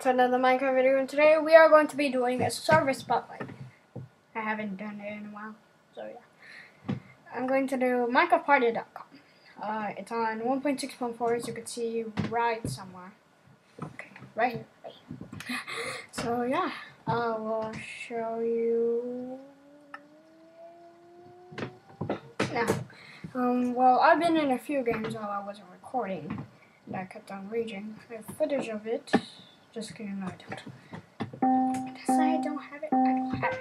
to another Minecraft video and today we are going to be doing a server spotlight. I haven't done it in a while, so yeah. I'm going to do MinecraftParty.com. Uh, it's on 1.6.4 as you can see right somewhere. Okay, right here. Right here. so yeah, I will show you now. Um, well, I've been in a few games while I wasn't recording and I kept on raging. I have footage of it. Just kidding, no, I don't. I say I don't have it? I don't have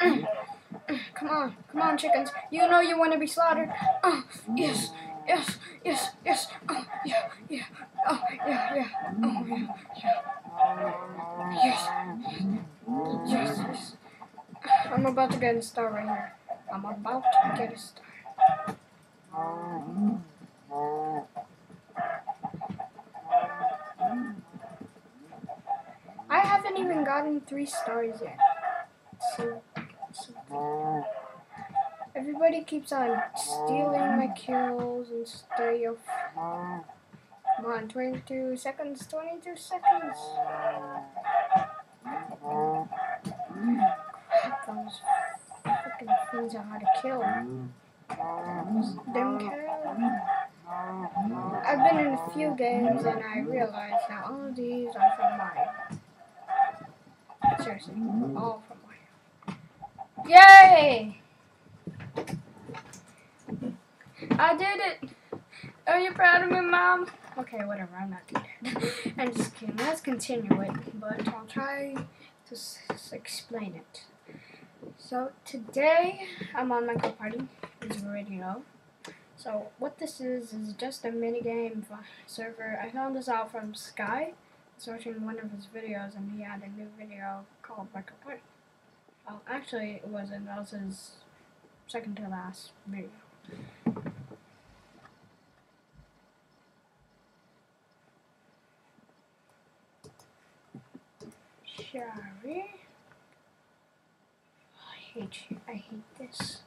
it. Come on, come on, chickens. You know you want to be slaughtered. Oh, yes, yes, yes, yes. Oh, yeah, yeah. Oh, yeah, yeah. Oh, yeah, yeah. Yes. Yes, yes. I'm about to get a star right here. I'm about to get a star. Haven't even gotten three stars yet. So, so everybody keeps on stealing my kills and stuff. Come on, 22 seconds, 22 seconds. Those things are hard to kill. Them cows. I've been in a few games and I realized that all of these are from Mario. Seriously, all from Mario. Yay! I did it! Are you proud of me, Mom? Okay, whatever, I'm not too bad. I'm just kidding. Let's continue it, but I'll try to explain it. So today I'm on Minecraft Party, as you already know. So what this is is just a mini game server. I found this out from Sky. I was watching one of his videos and he had a new video called Minecraft Party. Well, actually it was his second to last video. Sorry oh, hate you. I hate this.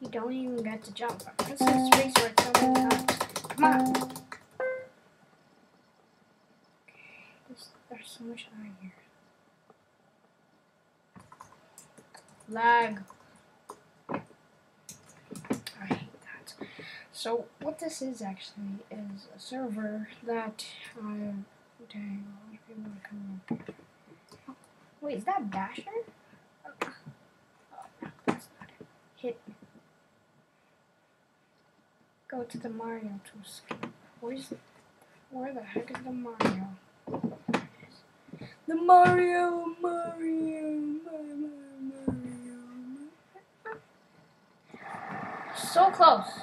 You don't even get to jump. This is resort so many times. Come on. This, there's so much iron here. Lag. I hate that. So what this is actually is a server that I dang a lot of people are coming up. Oh, wait, is that Basher? Oh, hit go to the Mario to escape. Where's where the heck is the Mario? The Mario, Mario, Mario, Mario. So close.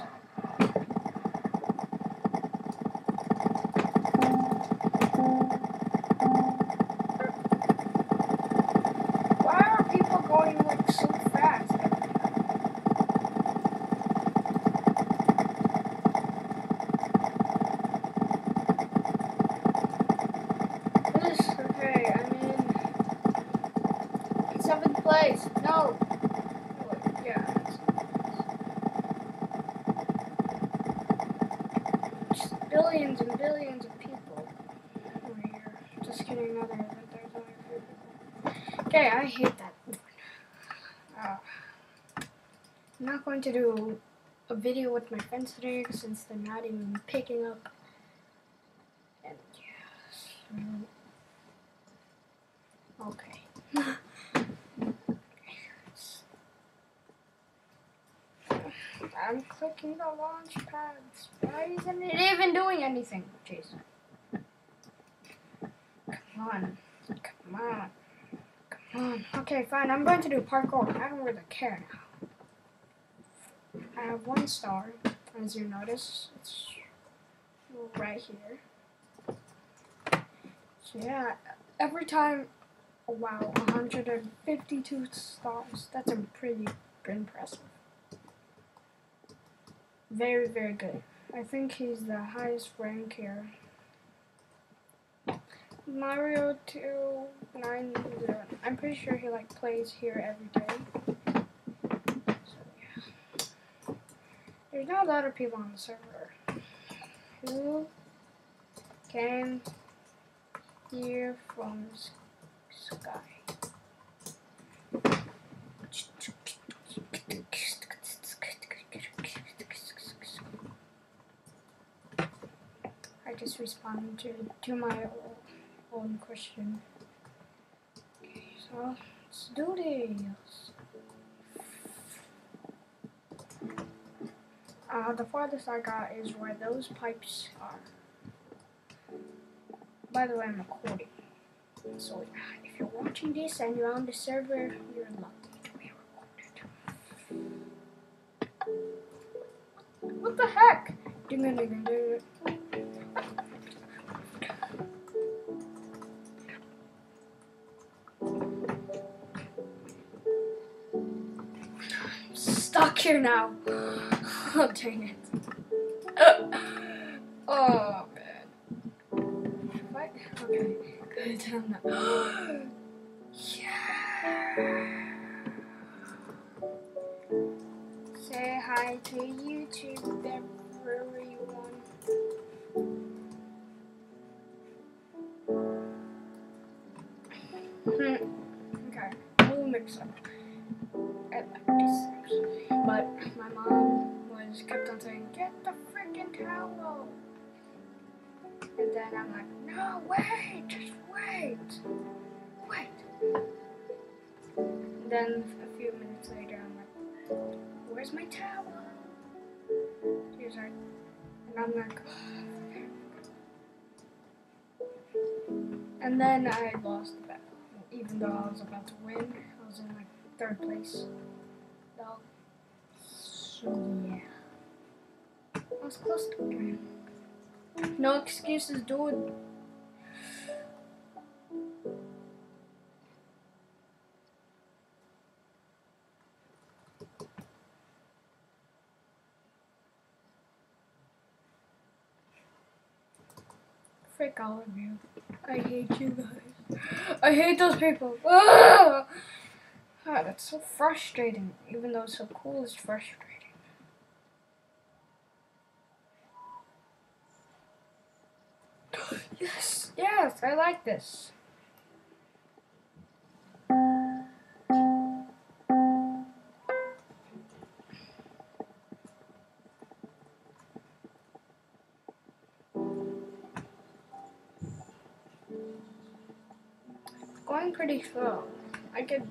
Place. No. Yeah. Just billions and billions of people over here. Just kidding. No, there isn't. There's only a few people. Okay, I hate that. Uh, I'm not going to do a video with my friends today since they're not even picking up. And yeah, so okay. I'm clicking the launch pads. Why isn't it even doing anything? Jason? Come on. Come on. Come on. Okay, fine. I'm going to do parkour. I don't really care now. I have one star, as you notice. It's right here. So yeah, every time, wow, 152 stars. That's a pretty impressive. Very, very good. I think he's the highest rank here. Mario 290. I'm pretty sure he like plays here every day. So yeah. There's not a lot of people on the server. Who came here from sky. Just responded to, to my own question. Okay, so let's do this. Uh, the farthest I got is where those pipes are. By the way, I'm recording. So if you're watching this and you're on the server, you're lucky to be recorded. What the heck? Stuck here now. Oh dang it. Uh, oh man. What? Okay. Good And then I'm like, no, wait, just wait. Wait. And then a few minutes later, I'm like, where's my towel? She's like, and I'm like, oh, and then I lost the battle. Even though I was about to win, I was in like third place. Though. I was close to winning. No excuses, dude. Frick all of you. I hate you guys. I hate those people. Ah, that's so frustrating. Even though it's so cool, it's frustrating. Yes, yes, I like this. Going pretty slow. I could.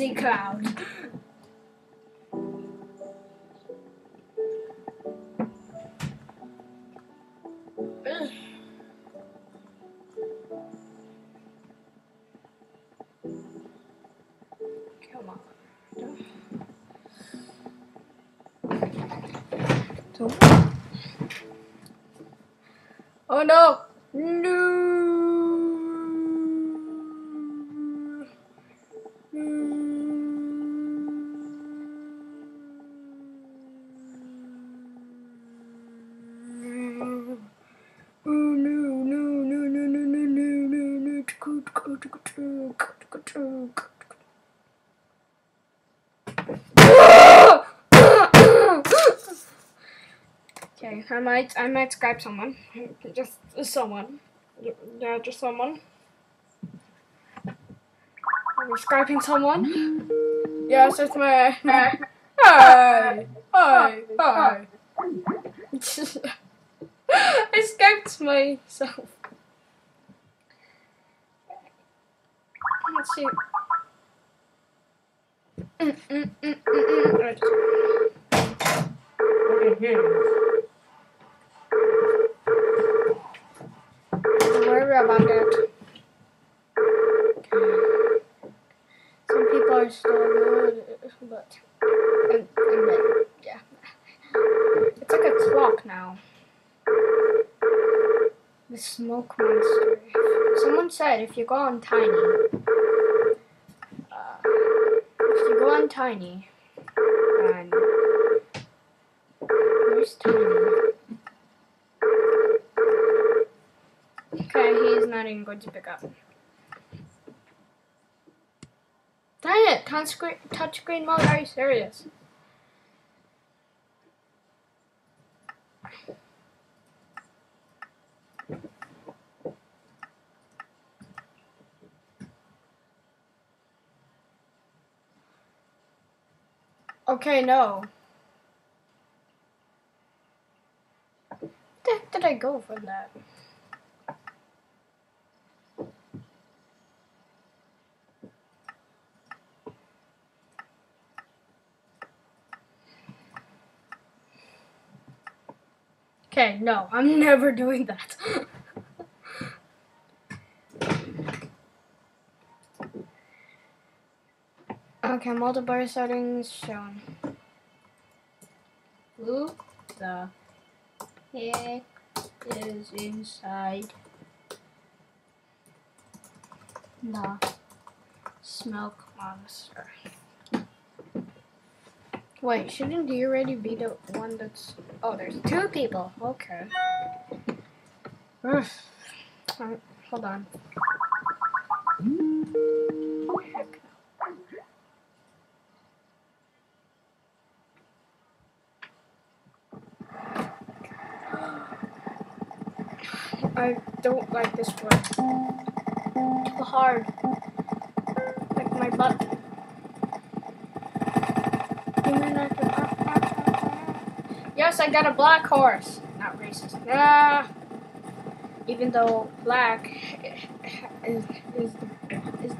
Dancing Clown. Oh no! Okay, I might, I might Skype someone. Just someone. Yeah, just someone. We Skyping someone? Yes, it's me. Hi. Hi. Hi. I Skyped myself. Let's see. Mm, mm, mm, mm, mm. I just- Don't worry about that. Some people are still good, but and, and then, yeah, it's like a clock now. The smoke monster. Someone said if you go on tiny, uh, if you go on tiny, and where's tiny? Not even going to pick up. Dang it, touchscreen touchscreen mode, are you serious? Okay, no. Heck did I go for that? Okay, no, I'm never doing that. okay, multiplayer settings shown. Who the heck is inside the smoke monster? Wait, shouldn't he already be the one that's... Oh, there's two people. Okay. Ugh. Hold on. Heck I don't like this one. Too hard. Like my butt. I got a black horse. Not racist. Ah. Even though black is, is, is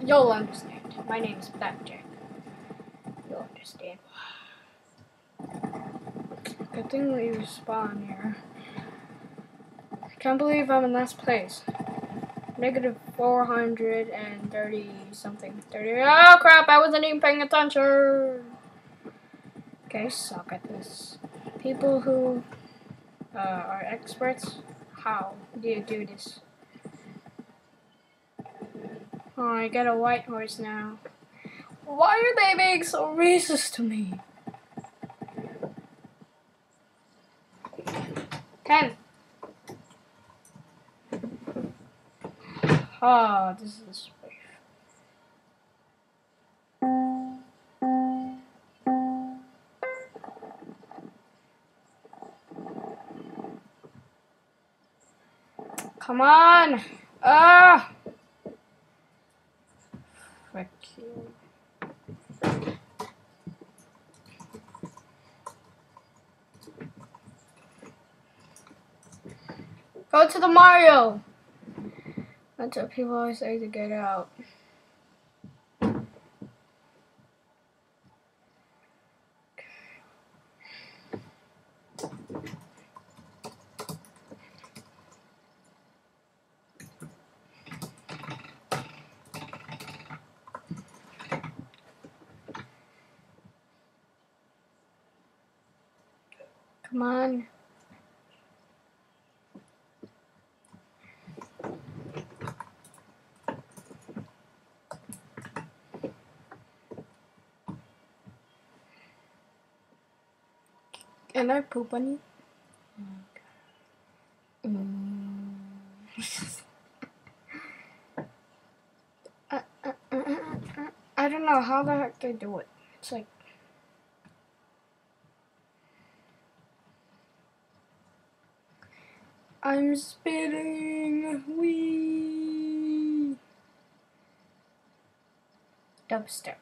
you'll understand. My name is Blackjack. You'll understand. Good thing we respawn here. I can't believe I'm in last place. Negative 430 something. 30. Oh crap, I wasn't even paying attention. Okay, suck at this. People who uh, are experts, how do you do this? Oh, I get a white horse now. Why are they being so racist to me? Ten. Ah, oh, this is Come on! Ah! Frick you. Go to the Mario! That's what people always say to get out. Come on. Can I poop on you? Mm. I, I, I, I don't know how the heck they do it. It's like I'm spitting. Wee. Dubstep.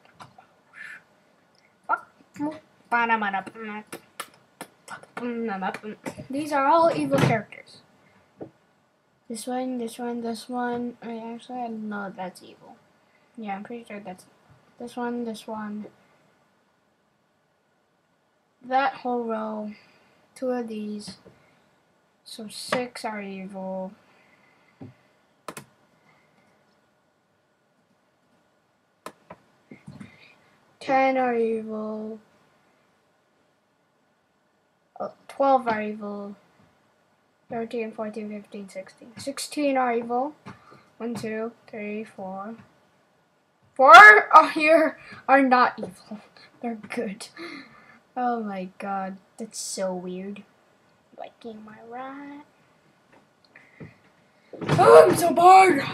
These are all evil characters. This one, this one, this one. I actually I know that's evil. Yeah, I'm pretty sure that's this one, this one. That whole row. Two of these. So six are evil. Ten are evil. Oh, Twelve are evil. 13, 14, 15, 16. 16 are evil. One, two, three, four. Four are here are not evil. They're good. Oh my god, that's so weird liking my ride. Oh, I'm so bored!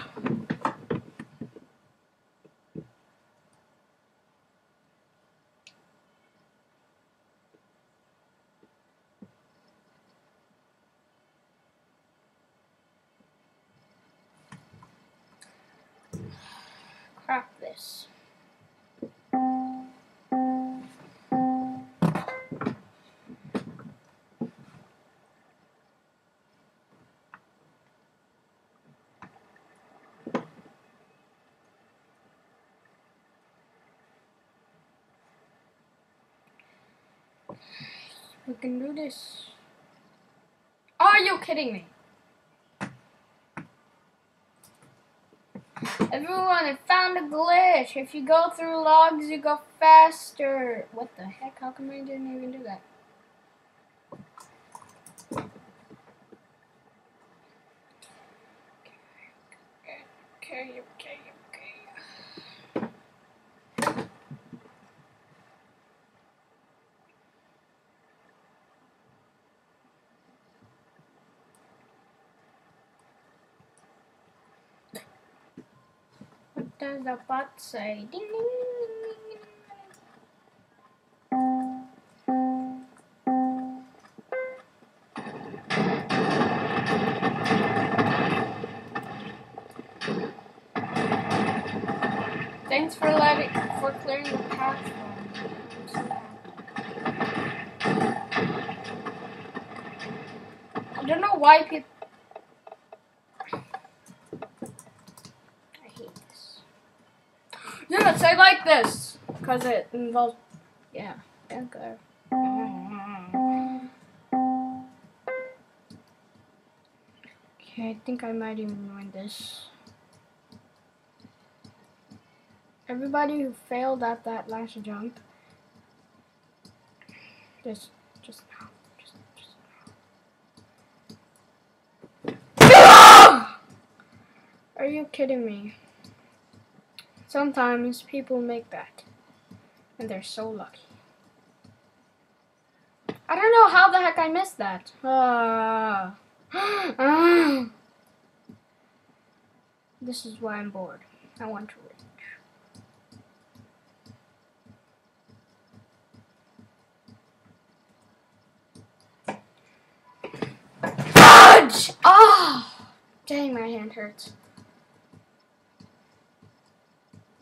Crap this. Can do this. Are you kidding me? Everyone, I found a glitch. If you go through logs, you go faster. What the heck? How come I didn't even do that? Okay, okay. Does the? Ding, ding, ding. Thanks for letting for clearing the path. I don't know why people. I hate this. I like this because it involves. Yeah. Okay. Okay, I think I might even win this. Everybody who failed at that last jump, just, just now, just, just now. Are you kidding me? Sometimes people make that, and they're so lucky. I don't know how the heck I missed that. Ah. Ah. This is why I'm bored. I want to rage. Fudge! Oh! Dang, my hand hurts.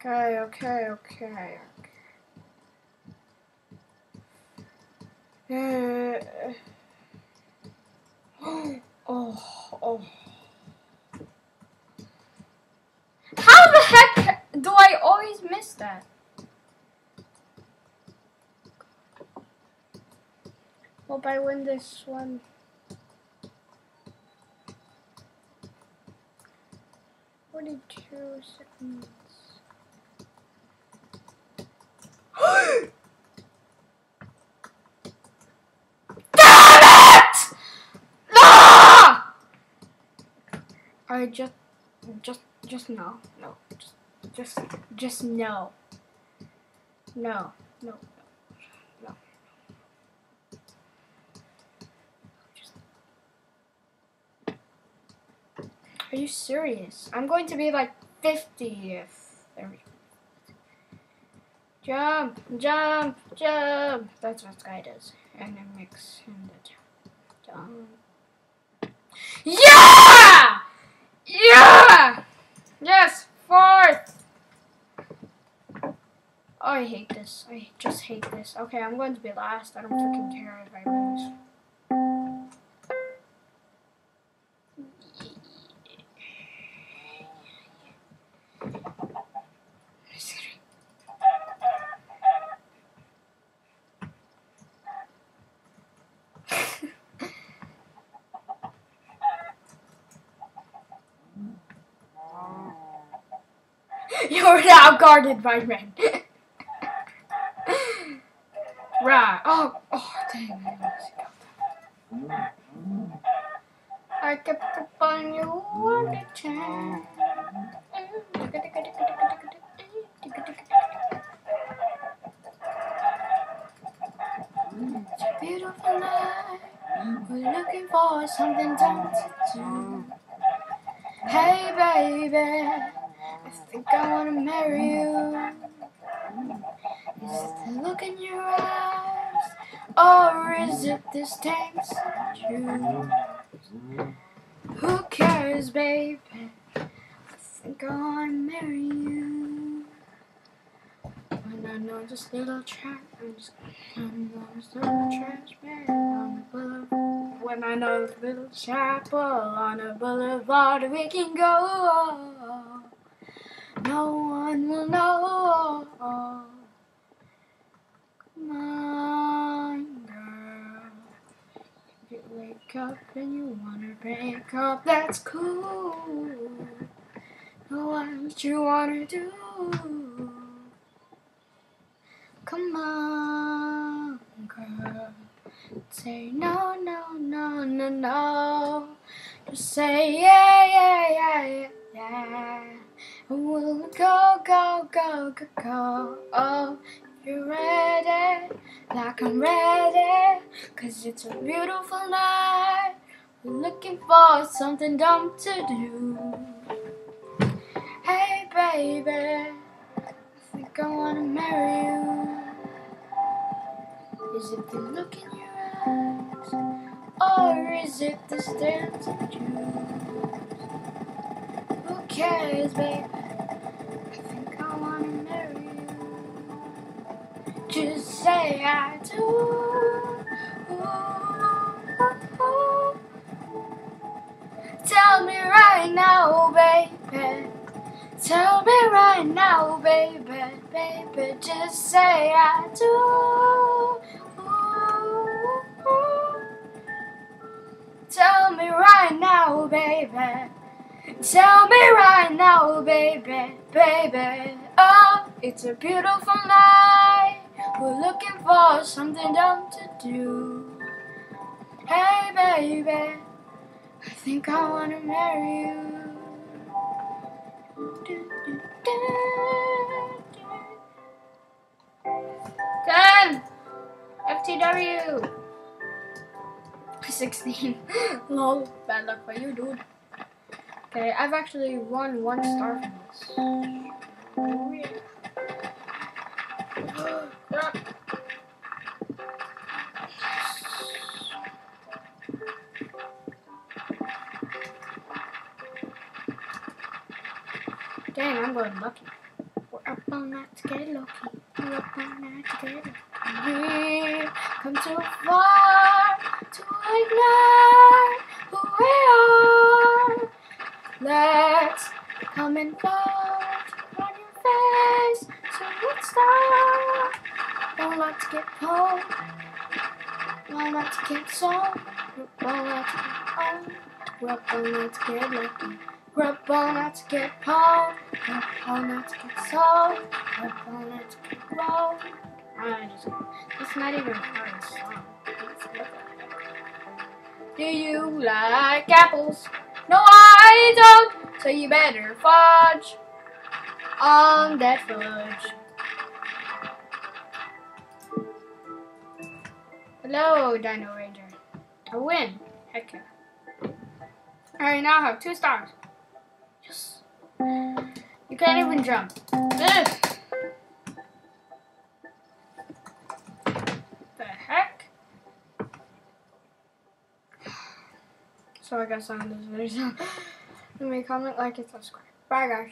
Okay, okay, okay, okay. Uh, oh, oh. How the heck do I always miss that? Hope I win this one. Forty-two seconds. Damn it! No! I just, just, just no, no, just, just, just no, no, no, no, Are you serious? I'm going to be like 50 if. There we go. Jump, jump, jump. That's what Sky does. And then mix in the. Jump. Yeah! Yeah! Yes, fourth! Oh, I hate this. I just hate this. Okay, I'm going to be last. I don't freaking care if I lose. Just kidding. You're now guarded by men. right. Oh, oh, dang. I. I kept up on you all the time. It's a beautiful night. We're looking for something to do. Hey, baby. I wanna marry you. Is it the look in your eyes? Or is it this tame's true? Who cares, baby? I think I wanna marry you. And I know this little trash, I'm just, know this trash man on the boulevard. When I know this little chapel on the boulevard, we can go. No one will know. Come on, girl. If you wake up and you wanna break up, that's cool. Know what you wanna do. Come on, girl. Say no, no, no, no, no. Just say yeah, yeah. We'll go, go, go, go, go. Oh, you're ready, like I'm ready. Cause it's a beautiful night. Looking for something dumb to do. Hey, baby. I think I wanna marry you. Is it the look in your eyes? Or is it the stance of you? Who cares, babe? Wanna you. Just say I do. Ooh. Tell me right now, baby. Tell me right now, baby, baby, just say I do. Tell me right now, baby. Tell me right now, baby, baby. Oh, it's a beautiful night. We're looking for something dumb to do. Hey, baby, I think I wanna marry you. Ten. FTW. 16. Lol. Bad luck for you, dude. Okay, I've actually won one star from this. Dang, I'm going lucky. We're up all night to get lucky. We're up all night to get lucky. We've come too far to Sold. Don't to get old. We're up to get lucky. We're up to get up all night to get sold. We're up to get just, it's not even the song. Do you like apples? No, I don't. So you better fudge on that fudge. Hello, Dino Ranger. I win. Heck yeah. I now have two stars. Yes. You can't even jump. Ugh. The heck? So I guess I'm this video. Let me a comment, like, and subscribe. Bye, guys.